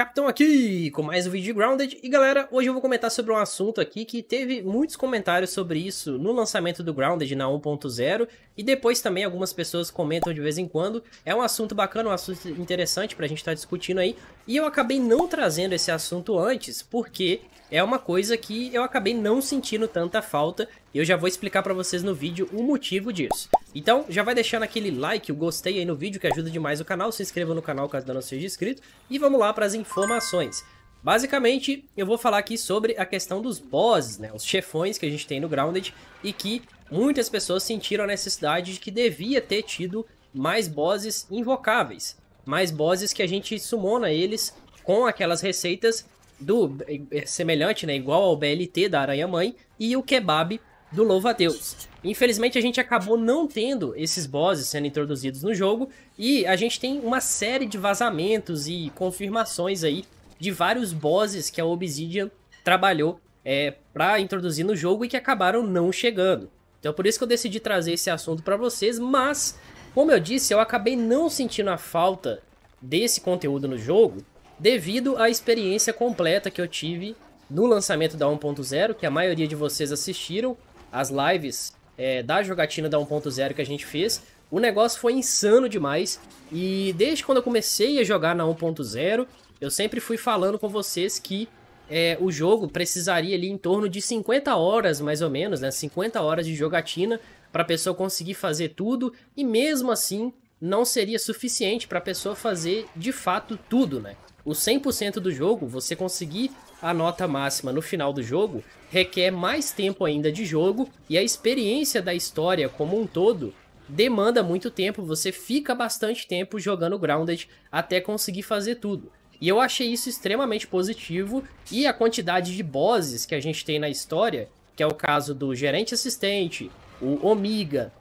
Capitão aqui com mais um vídeo de Grounded. E galera, hoje eu vou comentar sobre um assunto aqui que teve muitos comentários sobre isso no lançamento do Grounded na 1.0 e depois também algumas pessoas comentam de vez em quando. É um assunto bacana, um assunto interessante pra gente estar tá discutindo aí. E eu acabei não trazendo esse assunto antes porque é uma coisa que eu acabei não sentindo tanta falta e eu já vou explicar pra vocês no vídeo o motivo disso. Então, já vai deixando aquele like, o gostei aí no vídeo que ajuda demais o canal, se inscreva no canal caso ainda não seja inscrito. E vamos lá para as informações. Basicamente, eu vou falar aqui sobre a questão dos bosses, né, os chefões que a gente tem no Grounded e que muitas pessoas sentiram a necessidade de que devia ter tido mais bosses invocáveis, mais bosses que a gente sumona eles com aquelas receitas do é, semelhante, né, igual ao BLT da Aranha Mãe e o kebab do Louva a Deus. Infelizmente a gente acabou não tendo esses bosses sendo introduzidos no jogo e a gente tem uma série de vazamentos e confirmações aí de vários bosses que a Obsidian trabalhou é, para introduzir no jogo e que acabaram não chegando. Então por isso que eu decidi trazer esse assunto para vocês, mas como eu disse, eu acabei não sentindo a falta desse conteúdo no jogo devido à experiência completa que eu tive no lançamento da 1.0, que a maioria de vocês assistiram, as lives é, da jogatina da 1.0 que a gente fez, o negócio foi insano demais. E desde quando eu comecei a jogar na 1.0, eu sempre fui falando com vocês que é, o jogo precisaria ali em torno de 50 horas, mais ou menos, né? 50 horas de jogatina para a pessoa conseguir fazer tudo. E mesmo assim, não seria suficiente para a pessoa fazer de fato tudo, né? O 100% do jogo, você conseguir a nota máxima no final do jogo, requer mais tempo ainda de jogo e a experiência da história como um todo demanda muito tempo, você fica bastante tempo jogando Grounded até conseguir fazer tudo. E eu achei isso extremamente positivo e a quantidade de bosses que a gente tem na história, que é o caso do gerente assistente, o Omega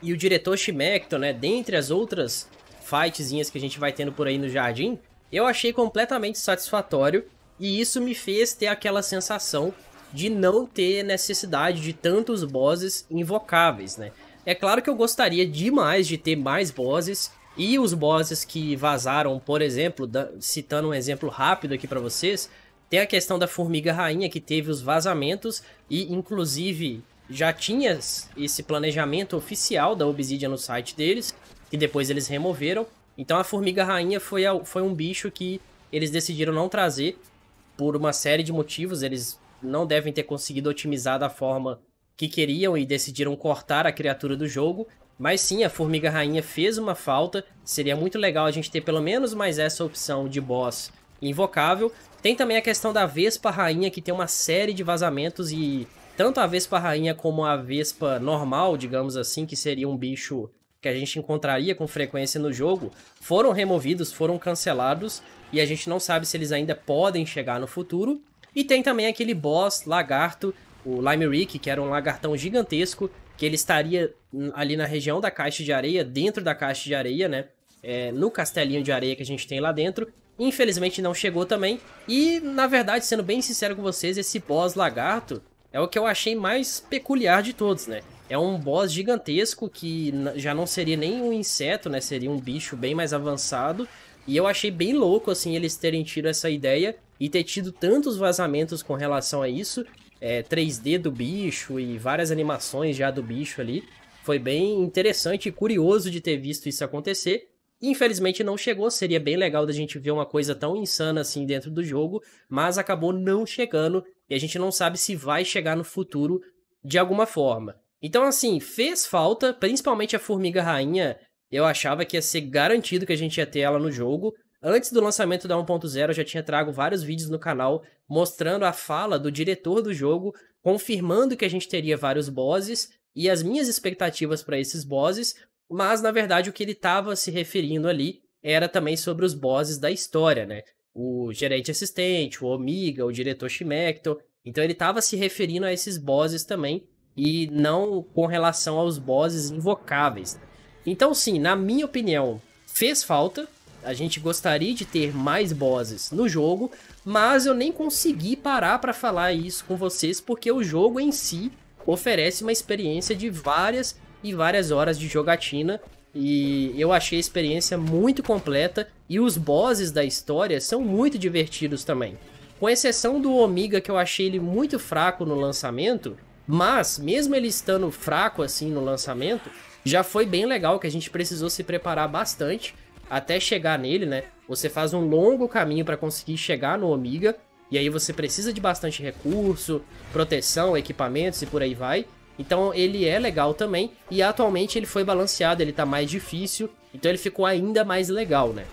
e o diretor Shimecto, né, dentre as outras fightzinhas que a gente vai tendo por aí no jardim, eu achei completamente satisfatório e isso me fez ter aquela sensação de não ter necessidade de tantos bosses invocáveis, né? É claro que eu gostaria demais de ter mais bosses e os bosses que vazaram, por exemplo, citando um exemplo rápido aqui para vocês, tem a questão da formiga rainha que teve os vazamentos e inclusive já tinha esse planejamento oficial da Obsidian no site deles, que depois eles removeram, então a Formiga Rainha foi, a, foi um bicho que eles decidiram não trazer por uma série de motivos. Eles não devem ter conseguido otimizar da forma que queriam e decidiram cortar a criatura do jogo. Mas sim, a Formiga Rainha fez uma falta. Seria muito legal a gente ter pelo menos mais essa opção de boss invocável. Tem também a questão da Vespa Rainha, que tem uma série de vazamentos e tanto a Vespa Rainha como a Vespa normal, digamos assim, que seria um bicho que a gente encontraria com frequência no jogo foram removidos, foram cancelados e a gente não sabe se eles ainda podem chegar no futuro. E tem também aquele boss lagarto, o Lime Rick, que era um lagartão gigantesco, que ele estaria ali na região da caixa de areia, dentro da caixa de areia, né? É, no castelinho de areia que a gente tem lá dentro. Infelizmente não chegou também. E, na verdade, sendo bem sincero com vocês, esse boss lagarto é o que eu achei mais peculiar de todos, né? É um boss gigantesco que já não seria nem um inseto, né? Seria um bicho bem mais avançado. E eu achei bem louco, assim, eles terem tido essa ideia e ter tido tantos vazamentos com relação a isso. É, 3D do bicho e várias animações já do bicho ali. Foi bem interessante e curioso de ter visto isso acontecer. Infelizmente não chegou, seria bem legal da gente ver uma coisa tão insana assim dentro do jogo, mas acabou não chegando e a gente não sabe se vai chegar no futuro de alguma forma. Então, assim, fez falta, principalmente a Formiga Rainha. Eu achava que ia ser garantido que a gente ia ter ela no jogo. Antes do lançamento da 1.0, eu já tinha trago vários vídeos no canal mostrando a fala do diretor do jogo, confirmando que a gente teria vários bosses e as minhas expectativas para esses bosses, mas na verdade o que ele estava se referindo ali era também sobre os bosses da história, né? O gerente assistente, o Omega, o diretor Shimecto. Então ele estava se referindo a esses bosses também e não com relação aos bosses invocáveis. Então, sim, na minha opinião, fez falta. A gente gostaria de ter mais bosses no jogo, mas eu nem consegui parar para falar isso com vocês porque o jogo em si oferece uma experiência de várias e várias horas de jogatina e eu achei a experiência muito completa E os bosses da história são muito divertidos também. Com exceção do Omega, que eu achei ele muito fraco no lançamento, mas mesmo ele estando fraco assim no lançamento, já foi bem legal que a gente precisou se preparar bastante até chegar nele, né? Você faz um longo caminho para conseguir chegar no Omega, e aí você precisa de bastante recurso, proteção, equipamentos e por aí vai. Então ele é legal também, e atualmente ele foi balanceado, ele tá mais difícil, então ele ficou ainda mais legal, né?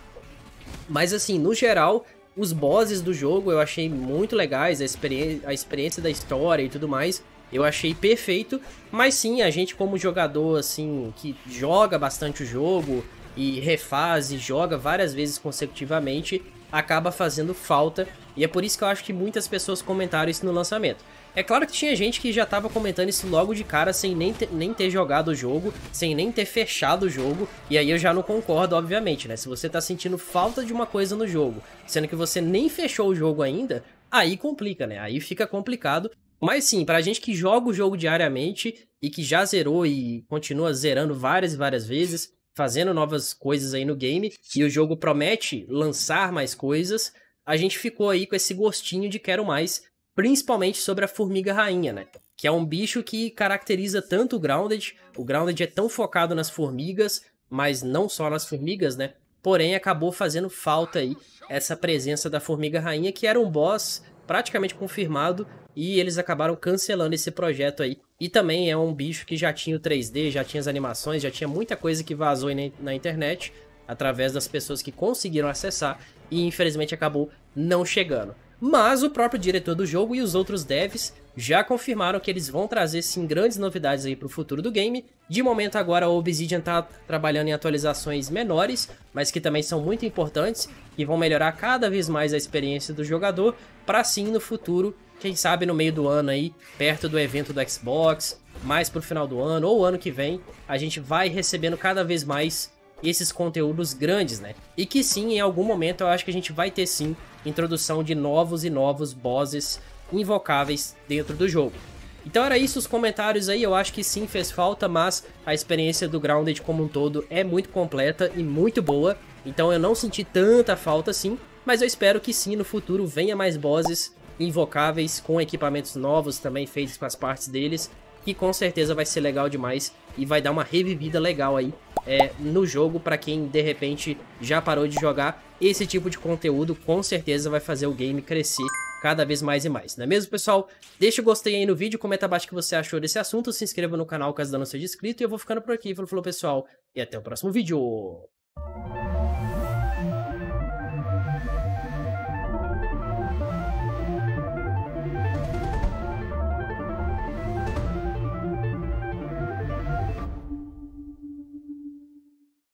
Mas assim, no geral, os bosses do jogo eu achei muito legais, a, experi a experiência da história e tudo mais, eu achei perfeito, mas sim, a gente como jogador assim, que joga bastante o jogo e refaz e joga várias vezes consecutivamente, acaba fazendo falta, e é por isso que eu acho que muitas pessoas comentaram isso no lançamento. É claro que tinha gente que já tava comentando isso logo de cara sem nem ter, nem ter jogado o jogo, sem nem ter fechado o jogo, e aí eu já não concordo, obviamente, né? Se você tá sentindo falta de uma coisa no jogo, sendo que você nem fechou o jogo ainda, aí complica, né? Aí fica complicado. Mas sim, pra gente que joga o jogo diariamente e que já zerou e continua zerando várias e várias vezes, fazendo novas coisas aí no game, e o jogo promete lançar mais coisas, a gente ficou aí com esse gostinho de quero mais, principalmente sobre a formiga rainha, né? Que é um bicho que caracteriza tanto o Grounded. O Grounded é tão focado nas formigas, mas não só nas formigas, né? Porém, acabou fazendo falta aí essa presença da formiga rainha, que era um boss praticamente confirmado, e eles acabaram cancelando esse projeto aí. E também é um bicho que já tinha o 3D, já tinha as animações, já tinha muita coisa que vazou na internet, através das pessoas que conseguiram acessar, e infelizmente acabou não chegando. Mas o próprio diretor do jogo e os outros devs já confirmaram que eles vão trazer sim grandes novidades aí para o futuro do game. De momento agora a Obsidian está trabalhando em atualizações menores, mas que também são muito importantes e vão melhorar cada vez mais a experiência do jogador, para sim no futuro, quem sabe no meio do ano aí, perto do evento do Xbox, mais pro final do ano ou ano que vem, a gente vai recebendo cada vez mais esses conteúdos grandes, né? E que sim, em algum momento eu acho que a gente vai ter sim introdução de novos e novos bosses invocáveis dentro do jogo. Então era isso os comentários aí, eu acho que sim fez falta, mas a experiência do Grounded como um todo é muito completa e muito boa, então eu não senti tanta falta assim, mas eu espero que sim no futuro venha mais bosses invocáveis com equipamentos novos também feitos com as partes deles, que com certeza vai ser legal demais e vai dar uma revivida legal aí é, no jogo para quem de repente já parou de jogar. Esse tipo de conteúdo com certeza vai fazer o game crescer cada vez mais e mais, não é mesmo, pessoal? Deixa o gostei aí no vídeo, comenta abaixo o que você achou desse assunto, se inscreva no canal caso não seja inscrito e eu vou ficando por aqui. Falou, falou pessoal, e até o próximo vídeo!